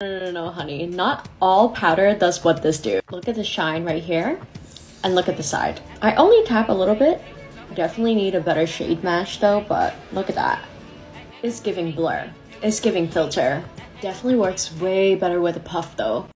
No, no, no, honey. Not all powder does what this do. Look at the shine right here and look at the side. I only tap a little bit. Definitely need a better shade match though, but look at that. It's giving blur. It's giving filter. Definitely works way better with a puff though.